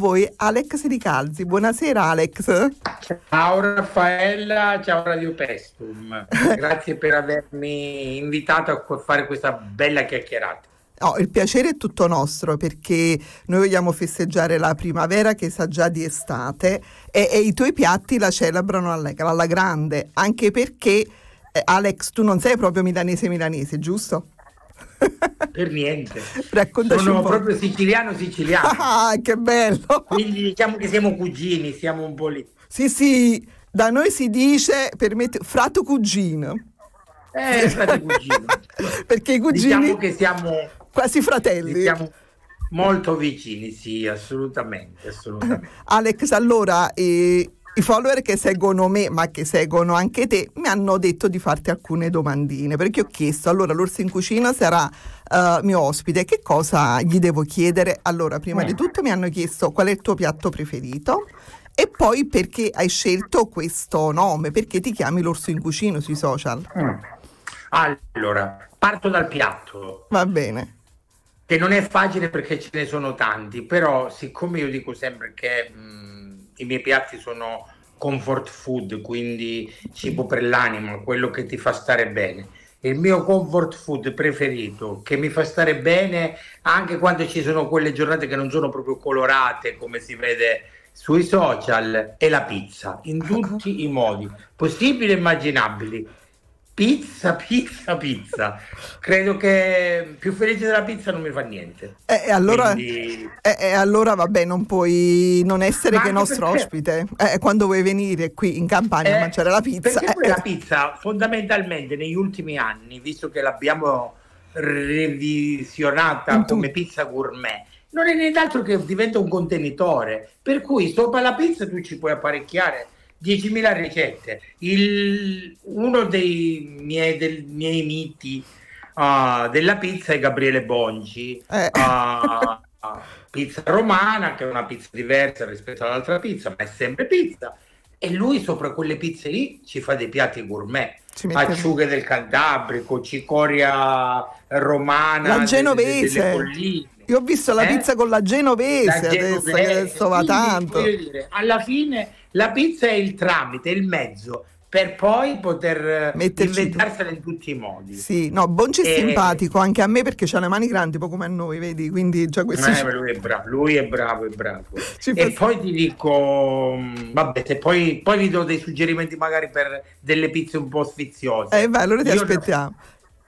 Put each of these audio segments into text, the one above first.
voi Alex Di Calzi. Buonasera Alex. Ciao Raffaella, ciao Radio Pestum. Grazie per avermi invitato a fare questa bella chiacchierata. Oh, il piacere è tutto nostro perché noi vogliamo festeggiare la primavera che sa già di estate e, e i tuoi piatti la celebrano alla, alla grande, anche perché eh, Alex tu non sei proprio milanese milanese, giusto? Per niente. Raccontaci Sono proprio siciliano siciliano. Ah, che bello! Quindi diciamo che siamo cugini, siamo un po' lì. Sì, sì, da noi si dice permette, frato cugino. Eh, frate cugino. Perché i cugini... Diciamo che siamo quasi fratelli. Siamo molto vicini, sì, assolutamente. assolutamente. Alex, allora eh, i follower che seguono me, ma che seguono anche te, mi hanno detto di farti alcune domandine, perché ho chiesto, allora l'Orso in Cucina sarà uh, mio ospite, che cosa gli devo chiedere? Allora, prima mm. di tutto mi hanno chiesto qual è il tuo piatto preferito. E poi perché hai scelto questo nome? Perché ti chiami l'orso in cucina sui social? Mm. Allora, parto dal piatto. Va bene che non è facile perché ce ne sono tanti, però siccome io dico sempre che mh, i miei piatti sono comfort food, quindi cibo per l'anima, quello che ti fa stare bene. Il mio comfort food preferito che mi fa stare bene anche quando ci sono quelle giornate che non sono proprio colorate come si vede sui social è la pizza in tutti i modi possibili e immaginabili Pizza, pizza, pizza. Credo che più felice della pizza non mi fa niente. E eh, allora, Quindi... eh, eh, allora vabbè, non puoi non essere Ma che nostro perché... ospite. Eh, quando vuoi venire qui in Campania a eh, mangiare la pizza. Perché la pizza fondamentalmente negli ultimi anni, visto che l'abbiamo revisionata come pizza gourmet, non è nient'altro che diventa un contenitore. Per cui sopra la pizza tu ci puoi apparecchiare 10.000 ricette. Il, uno dei miei, dei miei miti uh, della pizza è Gabriele Bongi. Eh. Uh, pizza romana, che è una pizza diversa rispetto all'altra pizza, ma è sempre pizza. E lui sopra quelle pizze lì ci fa dei piatti gourmet. Acciughe del Cantabrico, cicoria romana, la genovese. Io ho visto la eh? pizza con la genovese, la genovese che adesso va tanto. Dire, alla fine la pizza è il tramite, il mezzo per poi poter eh, Metterci inventarsela in tutti i modi. Sì, no, Bonci è e... simpatico anche a me perché ha le mani grandi, poco come a noi, vedi? Quindi già questo... Eh, lui è bravo, lui è bravo, è bravo. Ci e poi ti dico, mm, vabbè, se poi, poi vi do dei suggerimenti magari per delle pizze un po' sfiziose. Eh, vai, allora ti Io aspettiamo.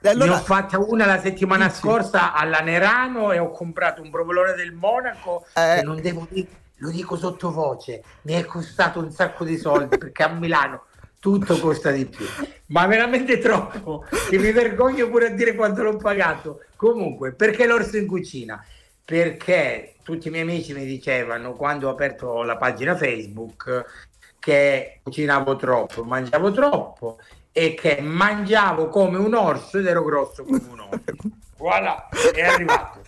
Allora... Ne ho fatta una la settimana sì, scorsa alla Nerano e ho comprato un provolone del Monaco eh... che non devo dire lo dico sottovoce, mi è costato un sacco di soldi perché a Milano tutto costa di più, ma veramente troppo, che mi vergogno pure a dire quanto l'ho pagato. Comunque, perché l'orso in cucina? Perché tutti i miei amici mi dicevano quando ho aperto la pagina Facebook che cucinavo troppo, mangiavo troppo e che mangiavo come un orso ed ero grosso come un orso. Voilà, è arrivato.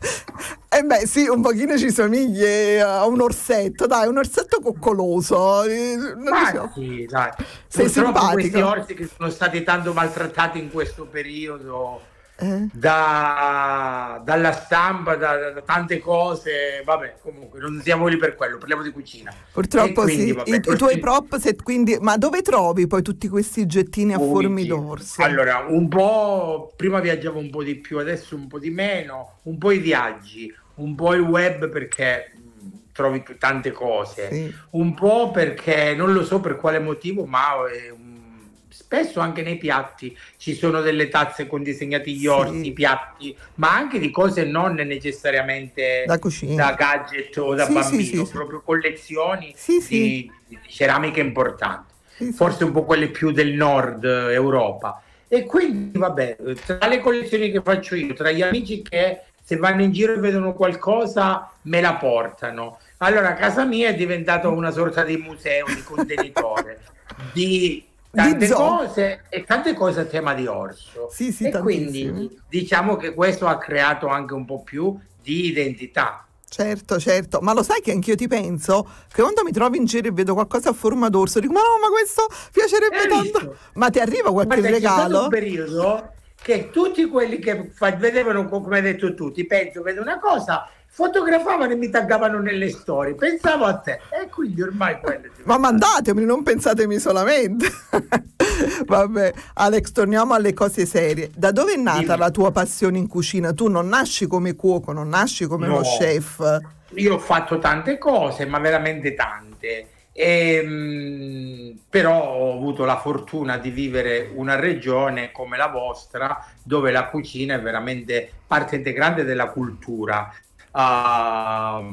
Eh beh, sì, un pochino ci somiglia a un orsetto, dai, un orsetto coccoloso. Eh, Ma so. sì, dai. Sei Purtroppo simpatico. questi orsi che sono stati tanto maltrattati in questo periodo eh? da, dalla stampa, da, da, tante cose, vabbè, comunque non siamo lì per quello, parliamo di cucina. Purtroppo quindi, sì, vabbè, I, i, tuoi prop, se, quindi, ma dove trovi poi tutti questi gettini a formi d'orsi? Allora, un po', prima viaggiavo un po' di più, adesso un po' di meno, un po' i viaggi, un po' il web perché trovi tante cose, sì. un po' perché non lo so per quale motivo, ma è un spesso anche nei piatti ci sono delle tazze con disegnati gli orsi, sì. piatti, ma anche di cose non necessariamente da, da gadget o da sì, bambino, sì, proprio collezioni di, di, ceramica importanti, forse un po' quelle più del nord Europa. E quindi, vabbè, tra le collezioni che faccio io, tra gli amici che se vanno in giro e vedono qualcosa me la portano. Allora, casa mia è diventata una sorta di museo, di contenitore di tante cose e tante cose a tema di orso. Sì, sì, e quindi diciamo che questo ha creato anche un po' più di identità. Certo, certo, ma lo sai che anch'io ti penso che quando mi trovo in giro e vedo qualcosa a forma d'orso, dico ma no, ma questo piacerebbe tanto. Ma ti arriva qualche ma regalo? C'è un periodo che tutti quelli che vedevano, come hai detto tu, ti penso, vedo una cosa, fotografavano e mi taggavano nelle storie. Pensavo a te e quindi ormai quelle. Ma mandatemi, non pensatemi solamente. Vabbè, Alex, torniamo alle cose serie. Da dove è nata Dimmi. la tua passione in cucina? Tu non nasci come cuoco, non nasci come no, uno chef. Io ho fatto tante cose, ma veramente tante. E, ehm, però ho avuto la fortuna di vivere una regione come la vostra dove la cucina è veramente parte integrante della cultura uh,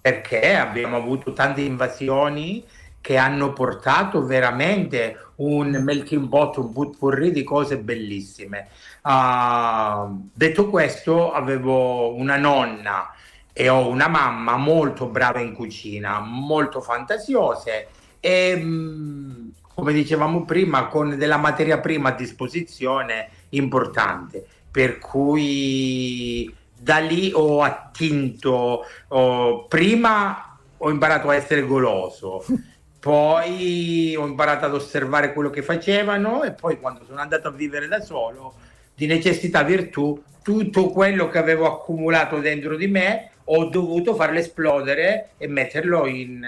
perché abbiamo avuto tante invasioni che hanno portato veramente un melting pot, un putpurri di cose bellissime. Uh, detto questo, avevo una nonna e ho una mamma molto brava in cucina, molto fantasiose e mm, come dicevamo prima con della materia prima a disposizione importante. Per cui da lì ho attinto oh, prima ho imparato a essere goloso poi ho imparato ad osservare quello che facevano e poi quando sono andato a vivere da solo di necessità virtù tutto quello che avevo accumulato dentro di me ho dovuto farlo esplodere e metterlo in,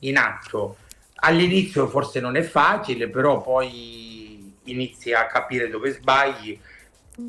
in atto. All'inizio forse non è facile, però poi inizi a capire dove sbagli.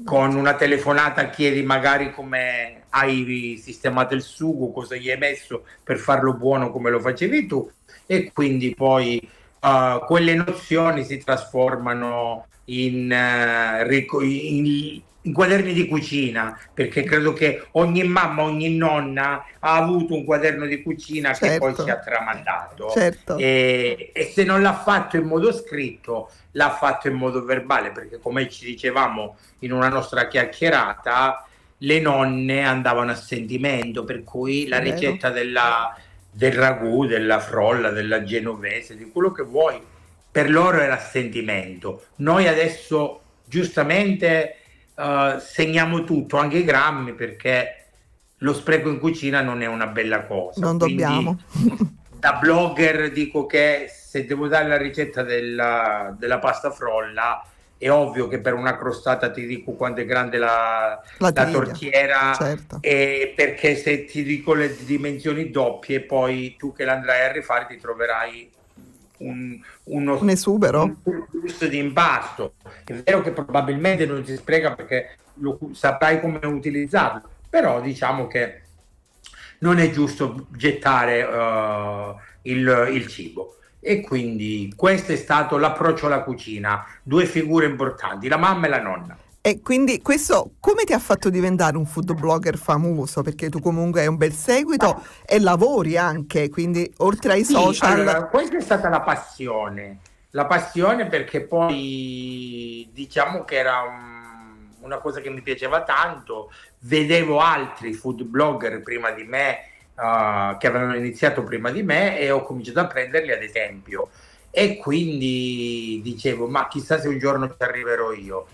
Con una telefonata chiedi magari come hai sistemato il sugo, cosa gli hai messo per farlo buono come lo facevi tu e quindi poi uh, quelle nozioni si trasformano in, uh, in, in quaderni di cucina, perché credo che ogni mamma, ogni nonna ha avuto un quaderno di cucina certo. che poi certo. si è tramandato. Certo. E, e, se non l'ha fatto in modo scritto, l'ha fatto in modo verbale, perché come ci dicevamo in una nostra chiacchierata, le nonne andavano a sentimento, per cui la ricetta della, del ragù, della frolla, della genovese, di quello che vuoi, per loro era a sentimento. Noi adesso giustamente uh, segniamo tutto, anche i grammi, perché lo spreco in cucina non è una bella cosa. Non Quindi, dobbiamo. da blogger dico che se devo dare la ricetta della, della, pasta frolla, è ovvio che per una crostata ti dico quanto è grande la, la, la tortiera, certo. e perché se ti dico le dimensioni doppie, poi tu che l'andrai a rifare ti troverai un, uno, un esubero un di impasto. È vero che probabilmente non si spreca perché lo, saprai come utilizzarlo, però diciamo che non è giusto gettare uh, il, il cibo. E quindi questo è stato l'approccio alla cucina, due figure importanti, la mamma e la nonna. E quindi questo come ti ha fatto diventare un food blogger famoso? Perché tu comunque hai un bel seguito e lavori anche, quindi oltre ai sì, social... Allora, questa è stata la passione. La passione perché poi diciamo che era un, una cosa che mi piaceva tanto. Vedevo altri food blogger prima di me uh, che avevano iniziato prima di me e ho cominciato a prenderli ad esempio. E quindi dicevo, ma chissà se un giorno ci arriverò io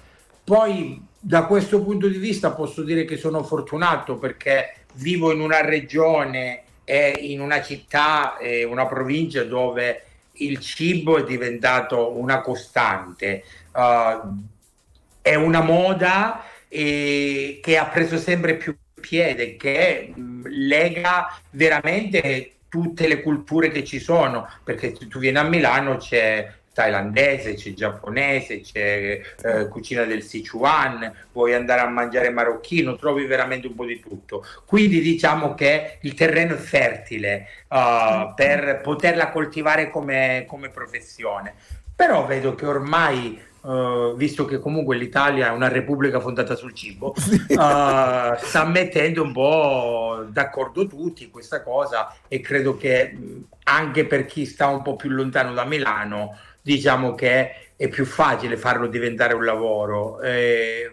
poi da questo punto di vista posso dire che sono fortunato perché vivo in una regione e in una città e una provincia dove il cibo è diventato una costante, uh, è una moda e, che ha preso sempre più piede, che lega veramente tutte le culture che ci sono, perché se tu vieni a Milano c'è thailandese, c'è giapponese, c'è eh, cucina del Sichuan, vuoi andare a mangiare marocchino, trovi veramente un po' di tutto. Quindi diciamo che il terreno è fertile uh, per poterla coltivare come, come, professione. Però vedo che ormai, uh, visto che comunque l'Italia è una repubblica fondata sul cibo, uh, sta mettendo un po' d'accordo tutti questa cosa e credo che anche per chi sta un po' più lontano da Milano, diciamo che è più facile farlo diventare un lavoro. Eh,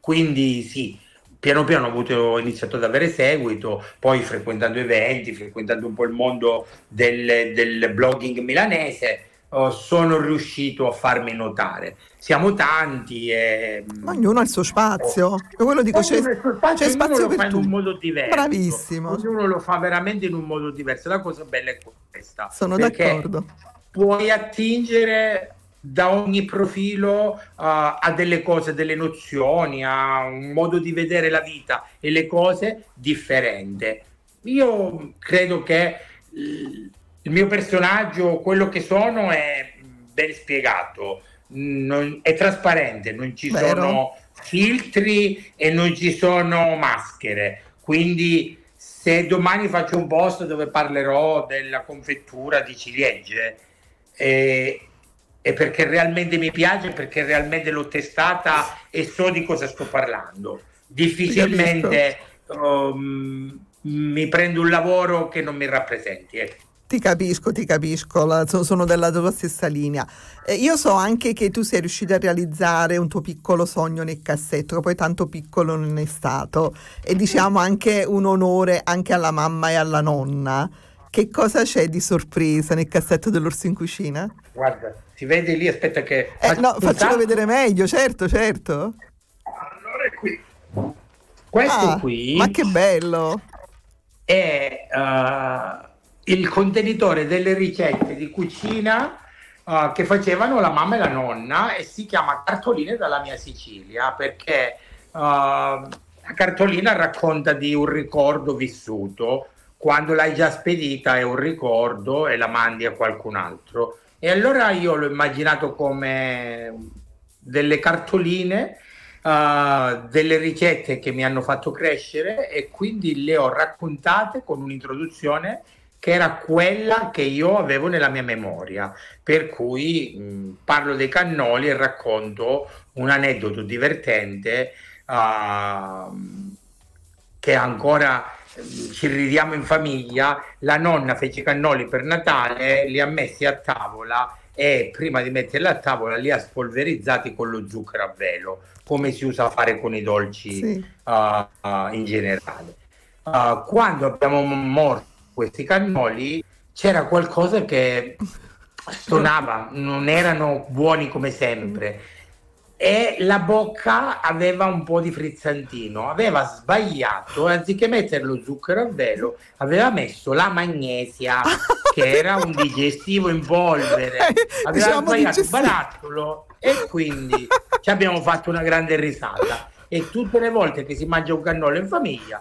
quindi sì, piano piano ho, avuto, ho, iniziato ad avere seguito, poi frequentando eventi, frequentando un po' il mondo del, del blogging milanese, oh, sono riuscito a farmi notare. Siamo tanti e... Ognuno ha il suo spazio. Oh. Quello dico, c'è, spazio, c'è spazio per tutti. in un modo diverso. Bravissimo. Ognuno lo fa veramente in un modo diverso. La cosa bella è questa. Sono d'accordo puoi attingere da ogni profilo uh, ha delle cose, delle nozioni, ha un modo di vedere la vita e le cose differente. Io credo che il mio personaggio, quello che sono, è ben spiegato, non, è trasparente, non ci Vero. sono filtri e non ci sono maschere. Quindi se domani faccio un post dove parlerò della confettura di ciliegie, eh, è perché realmente mi piace, perché realmente l'ho testata e so di cosa sto parlando. Difficilmente um, mi prendo un lavoro che non mi rappresenti. Eh. Ti capisco, ti capisco, la, sono della tua stessa linea. Eh, io so anche che tu sei riuscita a realizzare un tuo piccolo sogno nel cassetto, che poi tanto piccolo non è stato, e diciamo anche un onore anche alla mamma e alla nonna. Che cosa c'è di sorpresa nel cassetto dell'orso in cucina? Guarda, si vede lì, aspetta che... Eh, no, faccelo vedere meglio, certo, certo. Allora è qui. Questo ah, qui... Ma che bello! È... Uh il contenitore delle ricette di cucina uh, che facevano la mamma e la nonna e si chiama Cartoline dalla mia Sicilia perché uh, la cartolina racconta di un ricordo vissuto quando l'hai già spedita è un ricordo e la mandi a qualcun altro. E allora io l'ho immaginato come delle cartoline Uh, delle ricette che mi hanno fatto crescere e quindi le ho raccontate con un'introduzione che era quella che io avevo nella mia memoria, per cui mh, parlo dei cannoli e racconto un aneddoto divertente uh, che ancora ci ridiamo in famiglia, la nonna fece i cannoli per Natale, li ha messi a tavola e prima di metterli a tavola li ha spolverizzati con lo zucchero a velo, come si usa a fare con i dolci sì. uh, uh, in generale. quando abbiamo morto questi cannoli c'era qualcosa che stonava, non erano buoni come sempre. E la bocca aveva un po' di frizzantino, aveva sbagliato, anziché mettere lo zucchero a velo, aveva messo la magnesia, che era un digestivo in polvere, aveva diciamo sbagliato il barattolo e quindi ci abbiamo fatto una grande risata. E tutte le volte che si mangia un cannolo in famiglia,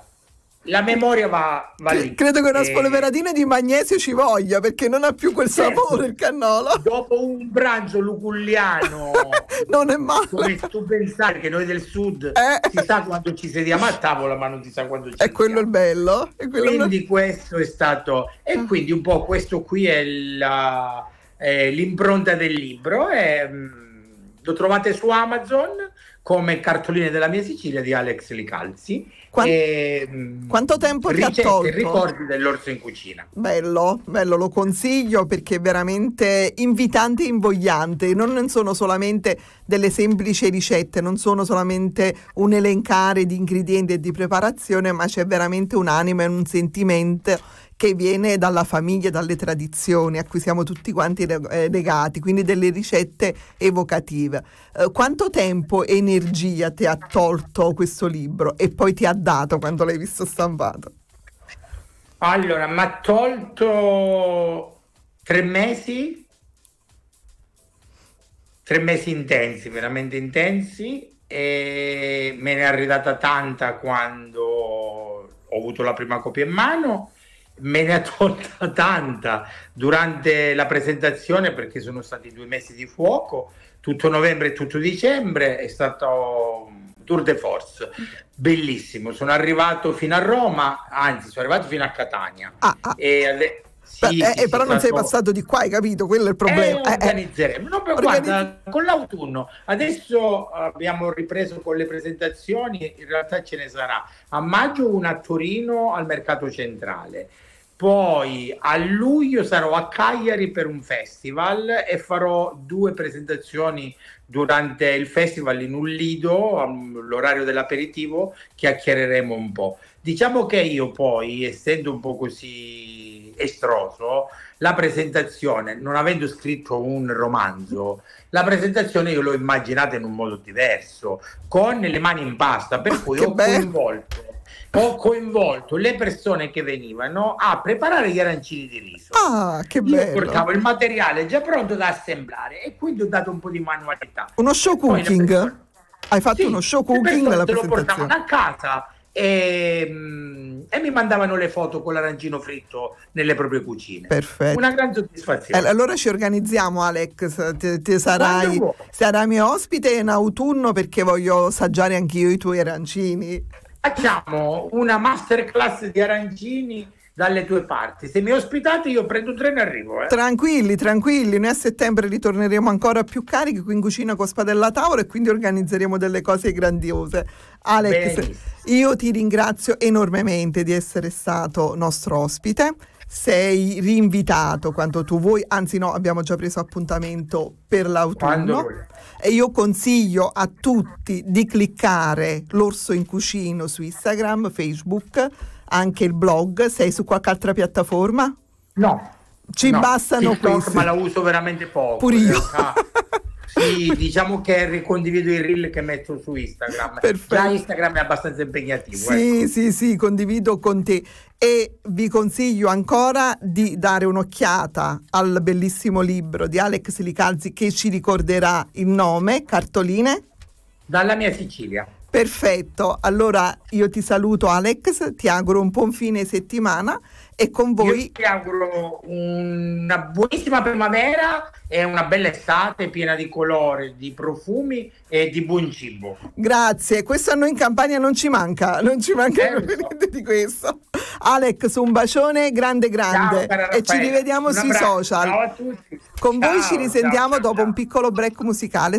la memoria va, va lì. Credo che una spolveratina di magnesio ci voglia perché non ha più quel certo. sapore il cannolo. Dopo un pranzo luculliano, non è male. Come tu pensare che noi del sud eh. si sa quando ci sediamo a tavola, ma non si sa quando ci È quello il bello. È quindi non... questo è stato. E quindi un po' questo qui è, la, è l'impronta del libro. E, mm, lo trovate su Amazon come cartoline della mia Sicilia di Alex Licalzi Quant- e, mm, Quanto tempo ti ha tolto? ricordi dell'orso in cucina. Bello, bello, lo consiglio perché è veramente invitante e invogliante. Non sono solamente delle semplici ricette, non sono solamente un elencare di ingredienti e di preparazione, ma c'è veramente un'anima e un sentimento che viene dalla famiglia, dalle tradizioni a cui siamo tutti quanti eh, legati, quindi delle ricette evocative. Eh, quanto tempo e energia ti ha tolto questo libro e poi ti ha dato quando l'hai visto stampato? Allora, mi ha tolto tre mesi, tre mesi intensi, veramente intensi, e me ne è arrivata tanta quando ho avuto la prima copia in mano me ne ha tolta tanta durante la presentazione perché sono stati due mesi di fuoco, tutto novembre e tutto dicembre, è stato tour de force, bellissimo. Sono arrivato fino a Roma, anzi sono arrivato fino a Catania. Ah, ah. E, sì, Beh, sì, eh, però non sei passato di qua, hai capito? Quello è il problema. Eh, organizzeremo. No, però guarda, con l'autunno adesso abbiamo ripreso con le presentazioni, in realtà ce ne sarà a maggio una a Torino al mercato centrale poi a luglio sarò a Cagliari per un festival e farò due presentazioni durante il festival in un lido, l'orario dell'aperitivo, chiacchiereremo un po'. Diciamo che io poi, essendo un po' così estroso, la presentazione, non avendo scritto un romanzo, la presentazione io l'ho immaginata in un modo diverso, con le mani in pasta, per cui ho coinvolto ho coinvolto le persone che venivano a preparare gli arancini di riso. Ah, che bello! Io portavo il materiale già pronto da assemblare e quindi ho dato un po' di manualità. Uno show cooking? Persone... Hai fatto sì, uno show cooking nella presentazione? lo portavano a casa e, mm, e, mi mandavano le foto con l'arancino fritto nelle proprie cucine. Perfetto. Una gran soddisfazione. Allora ci organizziamo, Alex. Ti, ti sarai, sarai mio ospite in autunno perché voglio assaggiare anch'io i tuoi arancini. Facciamo una masterclass di arancini dalle tue parti. Se mi ospitate io prendo un treno e arrivo. Eh. Tranquilli, tranquilli, noi a settembre ritorneremo ancora più carichi qui in cucina con Spadella Tavola e quindi organizzeremo delle cose grandiose. Alex, Benissimo. io ti ringrazio enormemente di essere stato nostro ospite. Sei rinvitato quando tu vuoi, anzi no, abbiamo già preso appuntamento per l'autunno e io consiglio a tutti di cliccare l'orso in cucino su Instagram, Facebook anche il blog, sei su qualche altra piattaforma? No. Ci no. bastano TikTok, questi. ma la uso veramente poco. Pure io. Sì, diciamo che ricondivido i reel che metto su Instagram. Perfetto. Già Instagram è abbastanza impegnativo. Sì, ecco. sì, sì, condivido con te. E vi consiglio ancora di dare un'occhiata al bellissimo libro di Alex Licalzi che ci ricorderà il nome, Cartoline. Dalla mia Sicilia. Perfetto, allora io ti saluto Alex, ti auguro un buon fine settimana e con voi... Io ti auguro una buonissima primavera e una bella estate piena di colori, di profumi e di buon cibo. Grazie, questo a noi in campagna non ci manca, non ci manca eh, niente di questo. Alex, un bacione grande grande ciao, e ci rivediamo un sui abbraccio. social. Ciao a tutti. Con ciao, voi ci risentiamo ciao, dopo un piccolo break musicale.